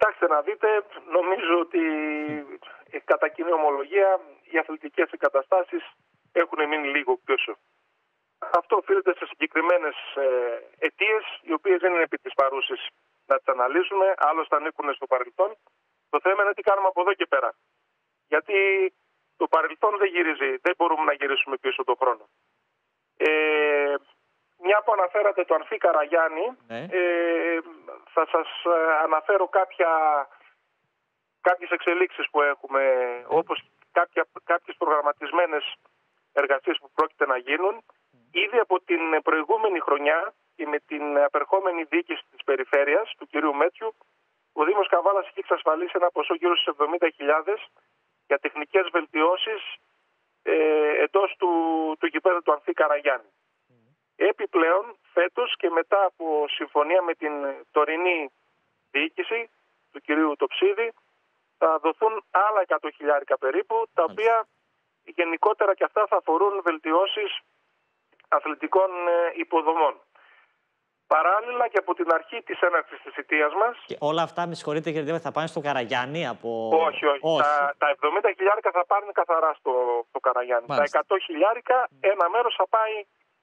Κοιτάξτε να δείτε, νομίζω ότι ε, κατά κοινή ομολογία οι αθλητικές εγκαταστάσεις έχουν μείνει λίγο πίσω. Αυτό οφείλεται σε συγκεκριμένες ε, αιτίες, οι οποίες δεν είναι επί της παρούσης να τις αναλύσουμε, άλλωστε ανήκουν στο παρελθόν. Το θέμα είναι τι κάνουμε από εδώ και πέρα. Γιατί το παρελθόν δεν γυρίζει, δεν μπορούμε να γυρίσουμε πίσω τον χρόνο. Ε, μια που αναφέρατε το Ανθή Καραγιάννη, Ναι. ε, θα σας ε, αναφέρω κάποια, κάποιες εξελίξεις που έχουμε, όπως κάποια, κάποιες προγραμματισμένες εργασίες που πρόκειται να γίνουν. Ήδη από την προηγούμενη χρονιά και με την απερχόμενη διοίκηση της περιφέρειας, του κυρίου Μέτσιου, ο Δήμος Καβάλας έχει εξασφαλίσει ένα ποσό γύρω στους 70.000 για τεχνικές βελτιώσεις ε, εντός του, του γηπέδου του Ανθή Καραγιάννη. Επιπλέον, φέτος και μετά από συμφωνία με την τωρινή διοίκηση του κυρίου Τοψίδη, θα δοθούν άλλα 100 χιλιάρικα περίπου, τα οποία γενικότερα και αυτά θα αφορούν βελτιώσεις αθλητικών ε, υποδομών. Παράλληλα και από την αρχή της έναρξης της θητείας μας, Και όλα αυτά, με συγχωρείτε κύριε Δήμαρχε, θα πάνε στο Καραγιάννη από. όχι, όχι. Τα, τα 70 χιλιάρικα θα πάρουν καθαρά στο, στο Καραγιάννη. Μάλιστα. Τα 100 χιλιάρικα, ένα μέρος θα πάει,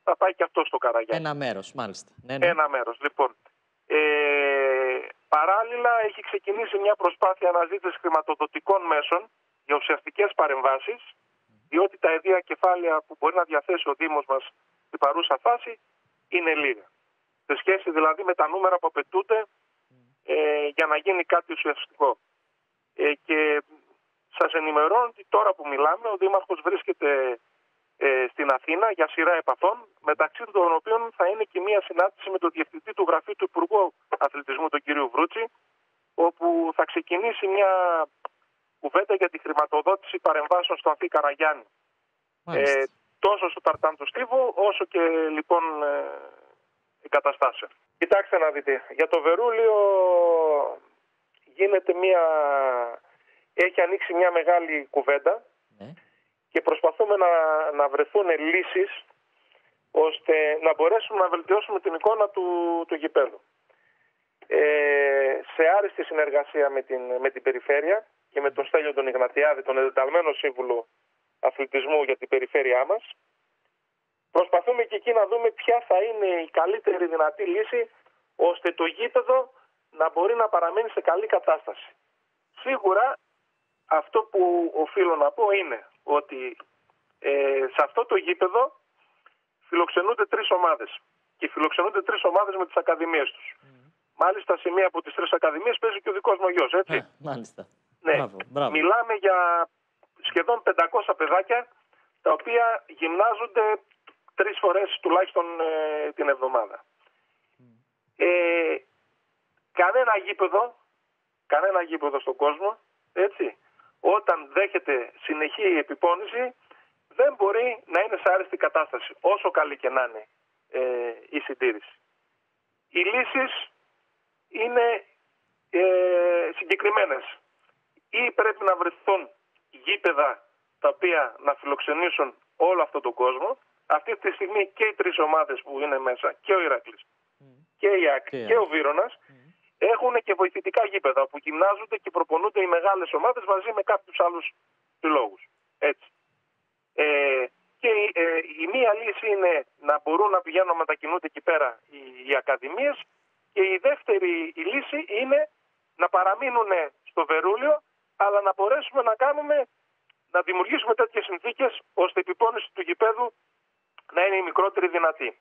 θα πάει και αυτό στο Καραγιάννη. Ένα μέρος, μάλιστα. Ναι, ναι. Ένα μέρος. Λοιπόν, ε, παράλληλα έχει ξεκινήσει μια προσπάθεια αναζήτησης χρηματοδοτικών μέσων για ουσιαστικές παρεμβάσεις, διότι τα εδία κεφάλαια που μπορεί να διαθέσει ο Δήμος μας στην παρούσα φάση είναι λίγα. Σε σχέση δηλαδή με τα νούμερα που απαιτούνται ε, για να γίνει κάτι ουσιαστικό. Ε, και σας ενημερώνω ότι τώρα που μιλάμε ο Δήμαρχος βρίσκεται ε, στην Αθήνα για σειρά επαφών, μεταξύ των οποίων θα είναι και μία συνάντηση με τον Διευθυντή του Γραφείου του Υπουργού Αθλητισμού, τον κύριο Βρούτσι, όπου θα ξεκινήσει μια κουβέντα για τη χρηματοδότηση παρεμβάσεων στο Ανθή Καραγιάννη. Μάλιστα. Ε, τόσο στο Ταρτάν του Στίβου, όσο και λοιπόν ε, εγκαταστάσεων. Κοιτάξτε να δείτε, για το Βερούλιο γίνεται μια... έχει ανοίξει μια μεγάλη κουβέντα Ναι. και προσπαθούμε να, να βρεθούν λύσεις ώστε να μπορέσουμε να βελτιώσουμε την εικόνα του, του γηπέδου. Ε, σε άριστη συνεργασία με την, με την περιφέρεια και με τον Στέλιο τον Ιγνατιάδη, τον εντεταλμένο σύμβουλο αθλητισμού για την περιφέρειά μας, προσπαθούμε και εκεί να δούμε ποια θα είναι η καλύτερη δυνατή λύση ώστε το γήπεδο να μπορεί να παραμένει σε καλή κατάσταση. Σίγουρα αυτό που οφείλω να πω είναι ότι ε, σε αυτό το γήπεδο φιλοξενούνται τρεις ομάδες και φιλοξενούνται τρεις ομάδες με τις ακαδημίες τους. Μάλιστα σε μία από τις τρεις ακαδημίες παίζει και ο δικός μου γιος, έτσι. Ε, μάλιστα. Ναι. Μπράβο, μπράβο. Μιλάμε για σχεδόν 500 παιδάκια τα οποία γυμνάζονται τρεις φορές τουλάχιστον ε, την εβδομάδα. Ε, κανένα γήπεδο, κανένα γήπεδο στον κόσμο, έτσι, όταν δέχεται συνεχή επιπόνηση, δεν μπορεί να είναι σε άριστη κατάσταση, όσο καλή και να είναι ε, η συντήρηση. Οι λύσεις είναι ε, συγκεκριμένες. Ή πρέπει να βρεθούν γήπεδα τα οποία να φιλοξενήσουν όλο αυτόν τον κόσμο. Αυτή τη στιγμή και οι τρεις ομάδες που είναι μέσα, και ο Ηρακλής, και η ΑΚ Και η και ο ΑΕΚ. Βύρονας, έχουν και βοηθητικά γήπεδα που γυμνάζονται και προπονούνται οι μεγάλες ομάδες μαζί με κάποιους άλλους συλλόγους. Έτσι. Ε, και η, ε, η μία λύση είναι να μπορούν να πηγαίνουν να μετακινούνται εκεί πέρα οι, οι ακαδημίες και η δεύτερη η λύση είναι να παραμείνουν στο Βερούλιο αλλά να μπορέσουμε να κάνουμε να δημιουργήσουμε τέτοιες συνθήκες ώστε η επιπόνηση του γηπέδου να είναι η μικρότερη δυνατή.